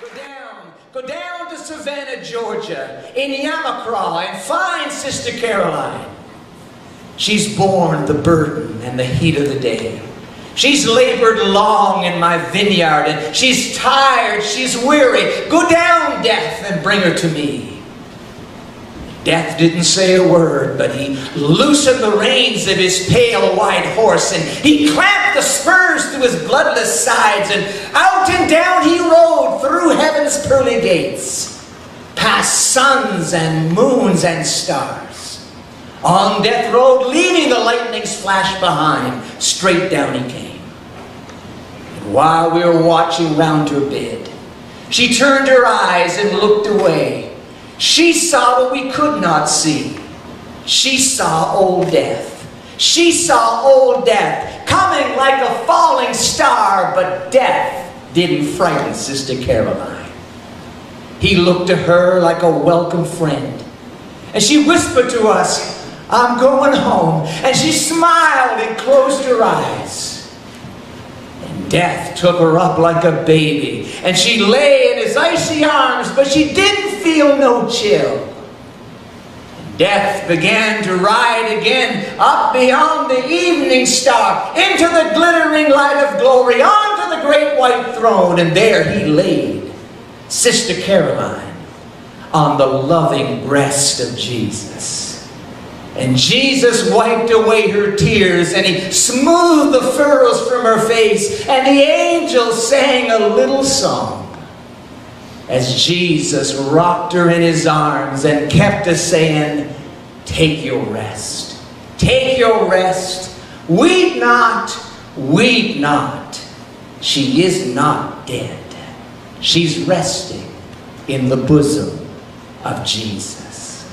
Go down, go down to Savannah, Georgia, in Yamacraw, and find Sister Caroline. She's borne the burden and the heat of the day. She's labored long in my vineyard, and she's tired, she's weary. Go down, death, and bring her to me. Death didn't say a word, but he loosened the reins of his pale white horse, and he clamped the spurs to his bloodless sides, and out and down he rode through heaven's pearly gates, past suns and moons and stars. On death rode, leaving the lightning's flash behind, straight down he came. And while we were watching round her bed, she turned her eyes and looked away she saw what we could not see. She saw old death. She saw old death coming like a falling star, but death didn't frighten Sister Caroline. He looked to her like a welcome friend. And she whispered to us, I'm going home. And she smiled and closed her eyes. And death took her up like a baby, and she lay in his icy arms, but she didn't feel no chill. Death began to ride again up beyond the evening star, into the glittering light of glory, onto the great white throne, and there he laid Sister Caroline on the loving breast of Jesus. And Jesus wiped away her tears and he smoothed the furrows from her face. And the angels sang a little song as Jesus rocked her in his arms and kept us saying, Take your rest. Take your rest. Weep not. Weep not. She is not dead. She's resting in the bosom of Jesus.